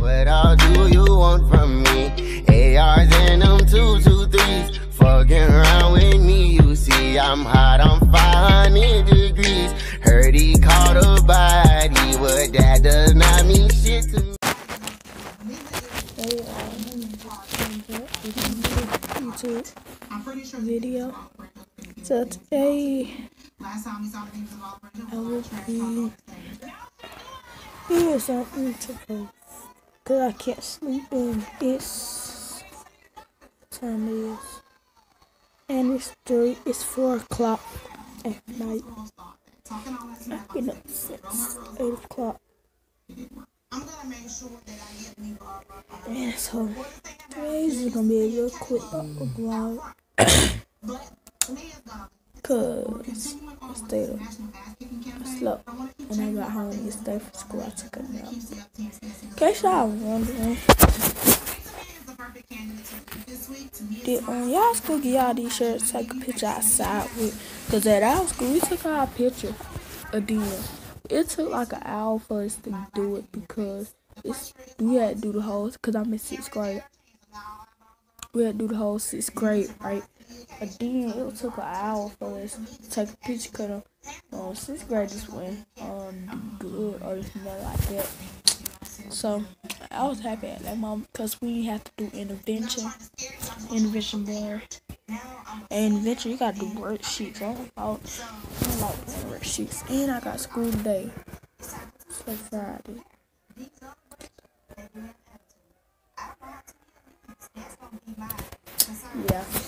What all do you want from me? ARs and them two two threes. Fucking around with me, you see I'm hot, I'm 500 degrees. Heard he caught a body, but that does not mean shit to me. YouTube video. So today I will be doing something to because I can't sleep and it's time it is and it's three it's four o'clock at night. I've been up since eight o'clock. And so today's is gonna be a real quick vlog. Cause I stayed up. Slept when I got home yesterday from school. I took a nap. In case y'all wondering, did um, y'all school get y'all these shirts take a picture outside with? Cause at our school we took our picture a dinner. It took like an hour for us to do it because it's we had to do the whole. Cause I'm in sixth grade. We had to do the whole sixth grade, right? Then it took an hour for us to take a picture because um, sixth graders went um good or something like that. So I was happy at that moment because we have to do intervention, intervention more. And intervention, you gotta do worksheets. I don't, I don't like worksheets. And I got school today. So Friday. Yeah.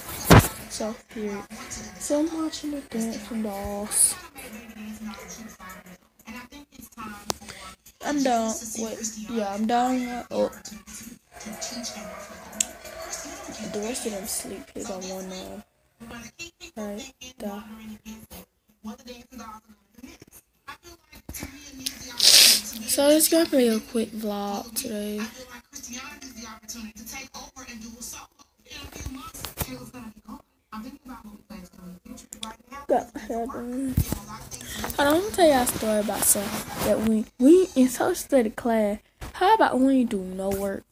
So here. So I'm watching the dancing dolls. I'm done. Wait, yeah, I'm done. Uh, oh. The rest of them sleep. Got one on. Right there. So it's gonna be a quick vlog today. I'm gonna tell y'all a story about something that we we in social study class. How about when you do no work?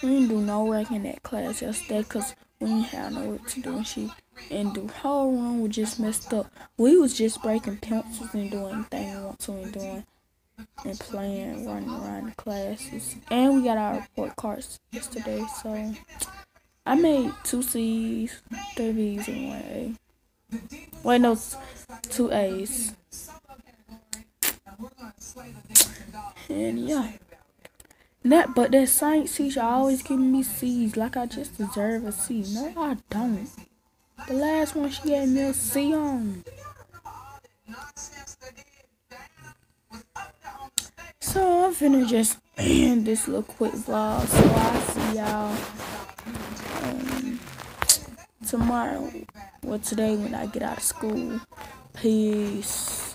We didn't do no work in that class yesterday because we didn't have no work to do and she and the whole room was just messed up. We was just breaking pencils and doing anything we want to and doing and playing, running around the classes. And we got our report cards yesterday, so I made two C's, three B's, and one A. Wait, no, two A's. And yeah. That, but that science teacher always giving me C's like I just deserve a C. No, I don't. The last one she gave me a C on. Finna just end this little quick vlog. So I'll see y'all um, tomorrow. Well, today when I get out of school. Peace.